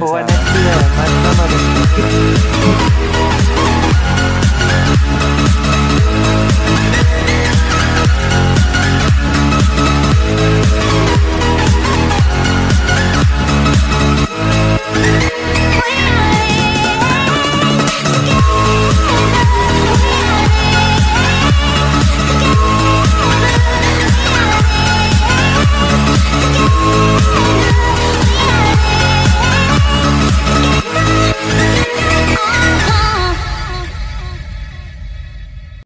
Boa Ciao. next my Nice.